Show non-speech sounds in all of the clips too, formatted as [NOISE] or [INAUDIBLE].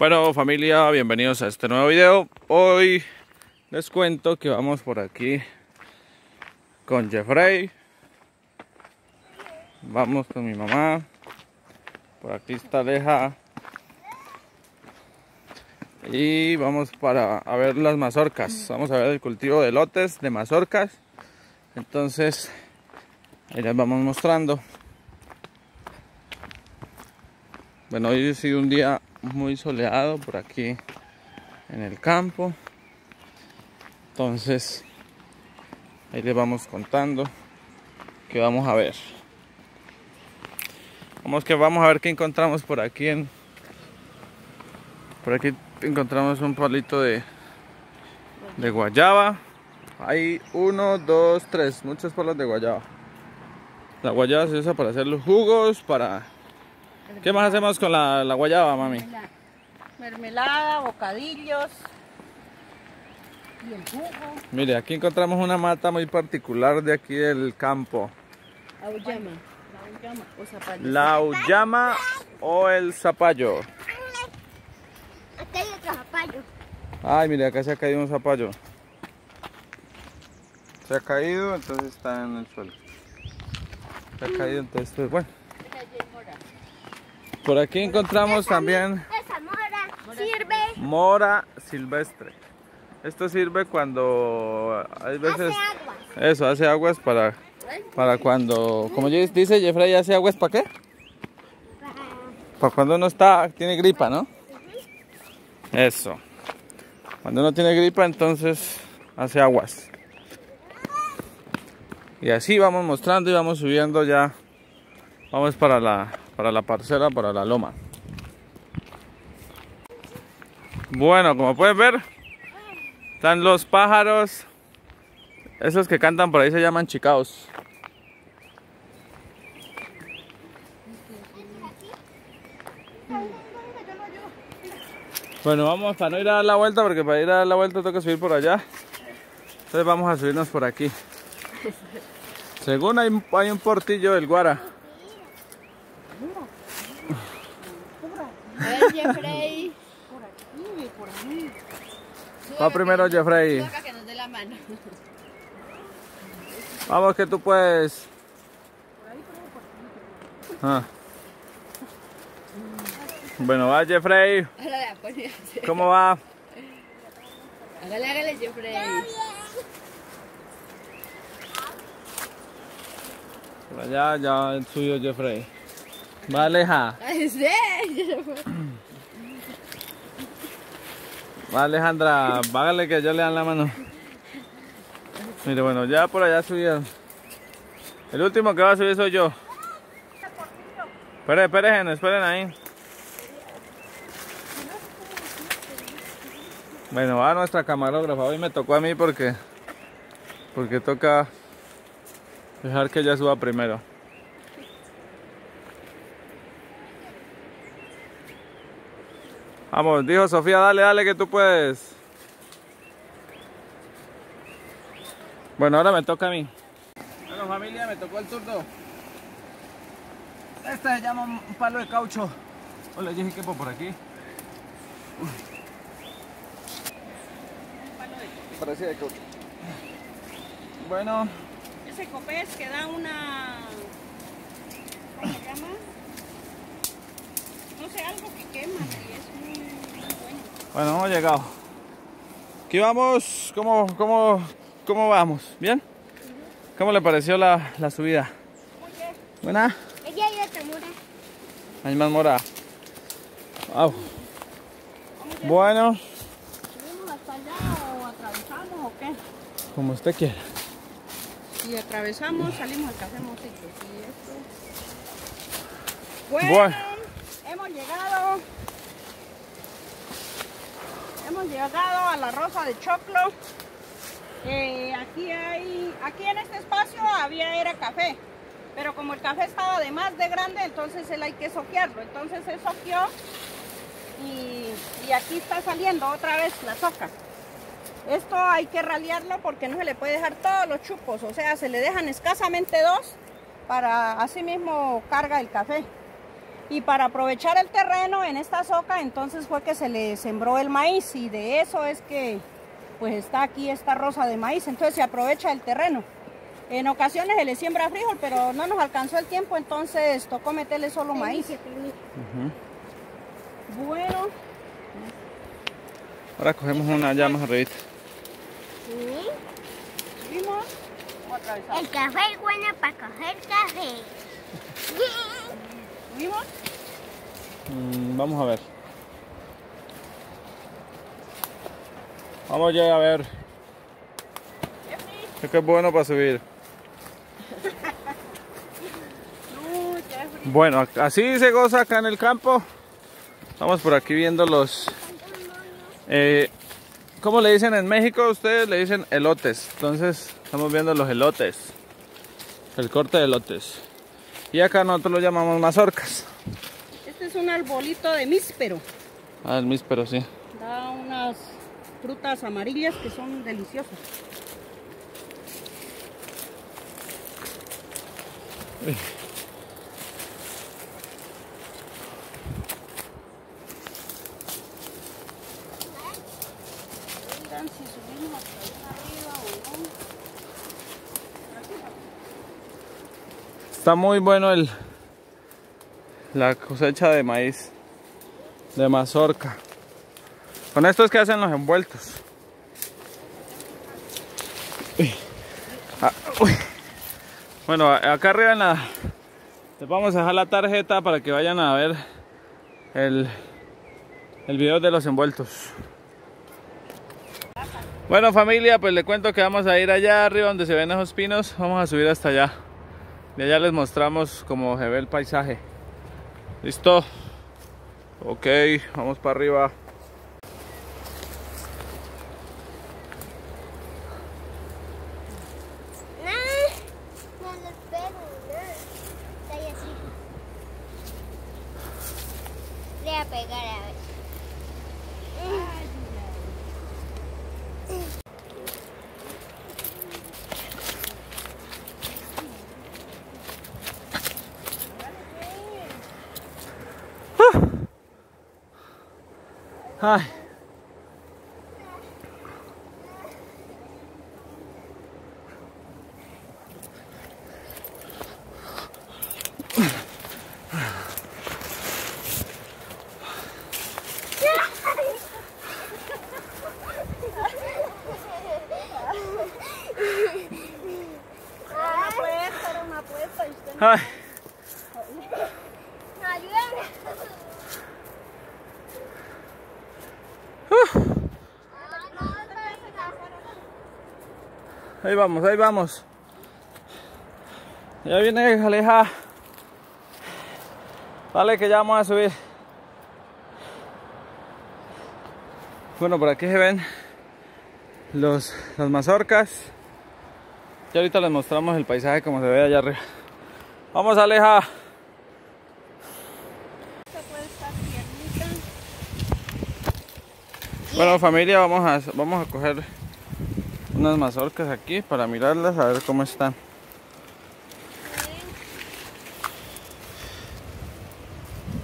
Bueno familia, bienvenidos a este nuevo video. Hoy les cuento que vamos por aquí con Jeffrey. Vamos con mi mamá. Por aquí está Aleja. Y vamos para a ver las mazorcas. Vamos a ver el cultivo de lotes, de mazorcas. Entonces, ahí les vamos mostrando. Bueno, hoy ha sido un día muy soleado por aquí en el campo. Entonces, ahí les vamos contando que vamos a ver. Vamos que vamos a ver qué encontramos por aquí en por aquí encontramos un palito de de guayaba. Hay uno, dos, tres, muchos palos de guayaba. La guayaba se usa para hacer los jugos, para ¿Qué más hacemos con la, la guayaba, mami? Mermelada, bocadillos y el jugo. Mire, aquí encontramos una mata muy particular de aquí del campo. La auyama o zapallo. La auyama o el zapallo. Acá hay otro zapallo. Ay, mire, acá se ha caído un zapallo. Se ha caído, entonces está en el suelo. Se ha caído, entonces, pues, bueno. Por aquí encontramos también Esa mora sirve, mora silvestre. Esto sirve cuando hay veces... hace agua. Eso, hace aguas para, para cuando... Como dice Jeffrey, hace aguas para qué? Para cuando uno está, tiene gripa, ¿no? Eso. Cuando uno tiene gripa, entonces hace aguas. Y así vamos mostrando y vamos subiendo ya. Vamos para la, para la parcela, para la loma. Bueno, como pueden ver, están los pájaros. Esos que cantan por ahí se llaman chicaos. Bueno, vamos para no ir a dar la vuelta, porque para ir a dar la vuelta tengo que subir por allá. Entonces vamos a subirnos por aquí. Según hay, hay un portillo del Guara. A ver, Jeffrey. Va primero Jeffrey. Que nos dé la mano. Vamos que tú puedes. Ah. Bueno, va Jeffrey. ¿Cómo va? Hágale, hágale, Jeffrey. Por allá ya el suyo Jeffrey. Va Aleja. Sí. [LAUGHS] Alejandra. Vágale que yo le dan la mano. Mire, bueno, ya por allá subieron. El último que va a subir soy yo. Esperen, esperen, esperen ahí. Bueno, va nuestra camarógrafa. Hoy me tocó a mí porque porque toca dejar que ella suba primero. Vamos, dijo Sofía, dale, dale que tú puedes. Bueno, ahora me toca a mí. Bueno, familia, me tocó el turno. Este se llama un palo de caucho. O les dije que por aquí. Parecía de caucho. Bueno, Ese copés que da una. ¿Cómo se llama? No sé, algo que quema y es muy bueno. hemos llegado. Aquí vamos. ¿Cómo, cómo, cómo vamos? ¿Bien? ¿Cómo le pareció la, la subida? ¿Buena? Ella hay otra mora. Hay más mora. Wow. Bueno, ¿Subimos hasta allá o atravesamos o qué? como usted quiera. Si atravesamos, salimos al café Mosito. Y esto... Bueno, Bueno. hemos llegado. Hemos llegado a la Rosa de Choclo. Eh, aquí hay, aquí en este espacio había era café, pero como el café estaba de más de grande, entonces él hay que soquearlo. Entonces se soqueó y, aquí está saliendo otra vez la soca. Esto hay que ralearlo porque no se le puede dejar todos los chupos, o sea, se le dejan escasamente dos para así mismo carga el café. Y para aprovechar el terreno en esta soca, entonces fue que se le sembró el maíz y de eso es que pues está aquí esta rosa de maíz, entonces se aprovecha el terreno. En ocasiones se le siembra frijol, pero no nos alcanzó el tiempo, entonces tocó meterle solo maíz. Bueno, Ahora cogemos una ya más arribita. a atravesar. El café es bueno para coger café. Mm, vamos a ver. Vamos ya a ver. Es que es bueno para subir. [LAUGHS] Bueno, así se goza acá en el campo. Estamos por aquí viendo los... Eh, ¿Cómo le dicen en México? Ustedes le dicen elotes. Entonces estamos viendo los elotes. El corte de elotes. Y acá nosotros lo llamamos mazorcas. Este es un arbolito de míspero. Ah, el míspero, sí. Da unas frutas amarillas que son deliciosas. Miran si subimos hasta allá arriba o no. Está muy bueno el la cosecha de maíz de mazorca. Con esto es que hacen los envueltos. Ah. Bueno, acá arriba les vamos a dejar la tarjeta para que vayan a ver el, el video de los envueltos. Bueno familia, pues le cuento que vamos a ir allá arriba donde se ven esos pinos. Vamos a subir hasta allá. De allá les mostramos cómo se ve el paisaje. ¿Listo? Ok, vamos para arriba. No, no le pego, no. Está ahí así. Le voy a pegar a ver. Ay. Una apuesta, era una apuesta y usted no. Ay. Ayúdame. Ahí vamos, ahí vamos. Ya viene Aleja. Vale, que ya vamos a subir. Bueno, por aquí se ven los, las mazorcas. Y ahorita les mostramos el paisaje como se ve allá arriba. Vamos, Aleja. Bueno, familia, vamos a, vamos a coger unas mazorcas aquí para mirarlas, a ver cómo están.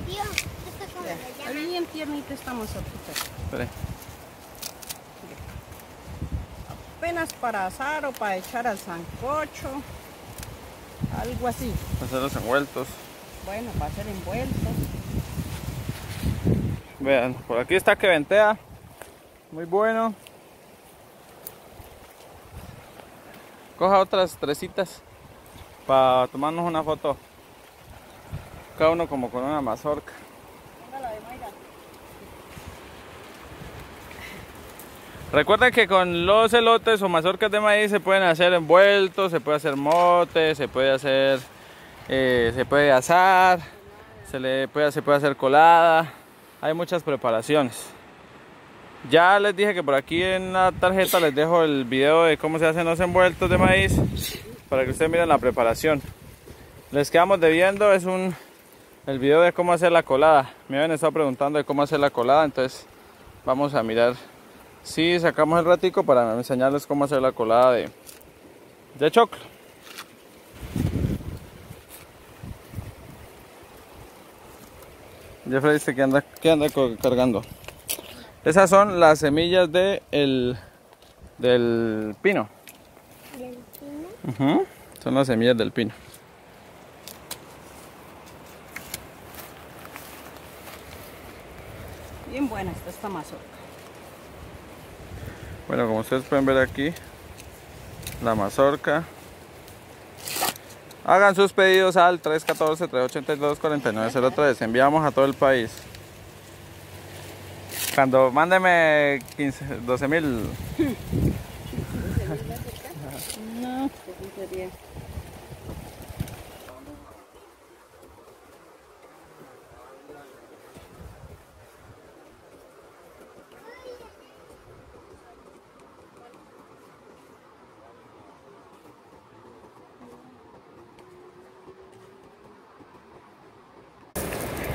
Tío, se llama. bien tiernita esta mazorquita. Espere. Apenas para asar o para echar al sancocho. Algo así. Hacer los envueltos. Bueno, para hacer envueltos. Vean, por aquí está que ventea. Muy bueno. Coja otras tresitas para tomarnos una foto. Cada uno como con una mazorca. Recuerden que con los elotes o mazorcas de maíz se pueden hacer envueltos, se puede hacer mote, se puede hacer, eh, se puede asar, se le puede, se puede hacer colada. Hay muchas preparaciones. Ya les dije que por aquí en la tarjeta les dejo el video de cómo se hacen los envueltos de maíz para que ustedes miren la preparación. Les quedamos debiendo es un el video de cómo hacer la colada. Me habían estado preguntando de cómo hacer la colada, entonces vamos a mirar si sacamos el ratico para enseñarles cómo hacer la colada de, de choclo. Jeffrey dice que anda, que anda cargando. Esas son las semillas de el, del pino. Del pino. Son las semillas del pino. Bien buena está esta mazorca. Bueno, como ustedes pueden ver aquí, la mazorca. Hagan sus pedidos al 314-382-4903. Enviamos a todo el país. Cuando mándeme 15, 12 mil. [LAUGHS] No, pues sería.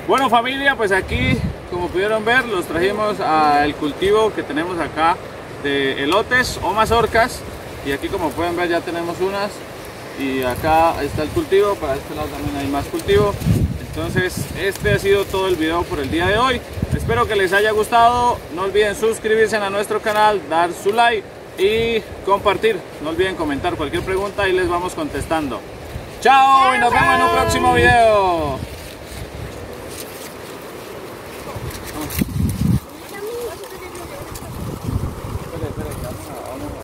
Bueno familia, pues aquí como pudieron ver los trajimos al cultivo que tenemos acá de elotes o mazorcas. Y aquí como pueden ver ya tenemos unas. Y acá está el cultivo, para este lado también hay más cultivo. Entonces este ha sido todo el video por el día de hoy. Espero que les haya gustado. No olviden suscribirse a nuestro canal, dar su like y compartir, no olviden comentar cualquier pregunta y les vamos contestando. Chao y nos vemos en un próximo video